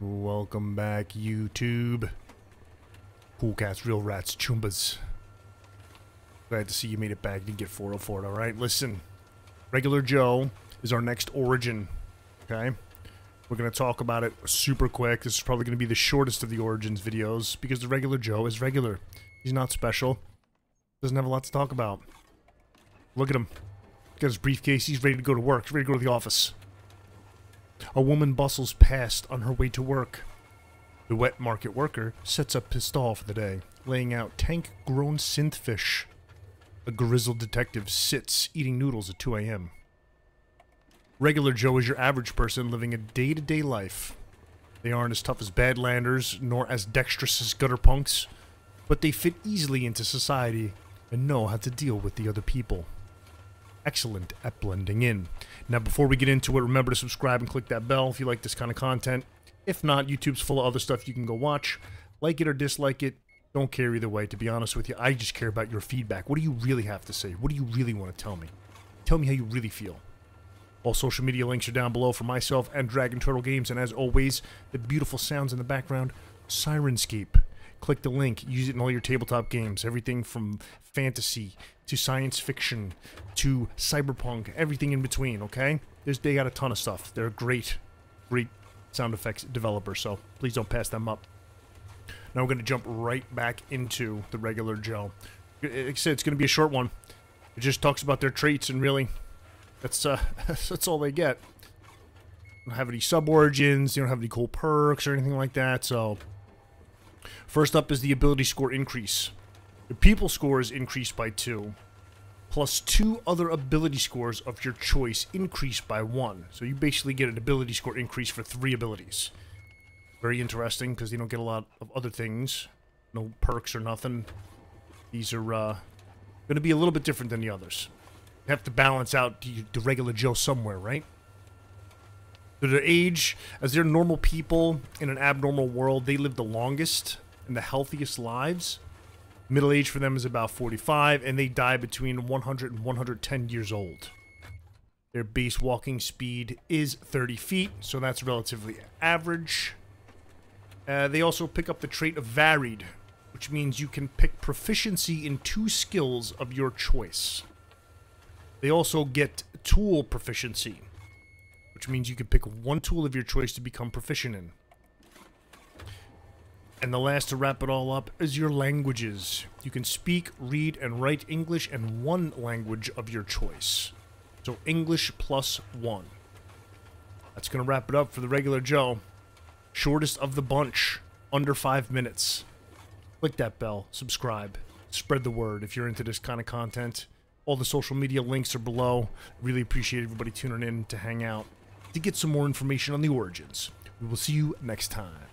Welcome back, YouTube. Cool cats, real rats, chumbas. Glad to see you made it back. Didn't get 404, alright? Listen, Regular Joe is our next origin, okay? We're going to talk about it super quick. This is probably going to be the shortest of the Origins videos because the regular Joe is regular. He's not special. Doesn't have a lot to talk about. Look at him. Got his briefcase. He's ready to go to work. He's ready to go to the office. A woman bustles past on her way to work. The wet market worker sets up his stall for the day, laying out tank-grown synthfish. A grizzled detective sits eating noodles at 2 a.m. Regular Joe is your average person living a day-to-day life. They aren't as tough as Badlanders, nor as dexterous as gutter punks, but they fit easily into society and know how to deal with the other people. Excellent at blending in. Now, before we get into it, remember to subscribe and click that bell if you like this kind of content. If not, YouTube's full of other stuff you can go watch. Like it or dislike it, don't care either way, to be honest with you. I just care about your feedback. What do you really have to say? What do you really want to tell me? Tell me how you really feel. All social media links are down below for myself and Dragon Turtle Games, and as always, the beautiful sounds in the background, Syrinscape. Click the link, use it in all your tabletop games, everything from fantasy to science fiction to cyberpunk, everything in between, okay? There's, they got a ton of stuff. They're a great, great sound effects developers, so please don't pass them up. Now we're going to jump right back into the regular Joe. Like I said, it's going to be a short one. It just talks about their traits, and really, that's uh, that's all they get. Don't have any sub-origins, they don't have any cool perks or anything like that, so... First up is the ability score increase. The people score is increased by 2, plus two other ability scores of your choice increased by 1. So you basically get an ability score increase for three abilities. Very interesting, because you don't get a lot of other things. No perks or nothing. These are uh, going to be a little bit different than the others. You have to balance out the, the regular Joe somewhere, right? their age, as they're normal people in an abnormal world, they live the longest and the healthiest lives. Middle age for them is about 45, and they die between 100 and 110 years old. Their base walking speed is 30 feet, so that's relatively average. Uh, they also pick up the trait of varied, which means you can pick proficiency in two skills of your choice. They also get tool proficiency, which means you can pick one tool of your choice to become proficient in. And the last to wrap it all up is your languages. You can speak, read, and write English and one language of your choice. So English plus one. That's going to wrap it up for the regular Joe. Shortest of the bunch. Under five minutes. Click that bell. Subscribe. Spread the word if you're into this kind of content. All the social media links are below. Really appreciate everybody tuning in to hang out to get some more information on the origins. We will see you next time.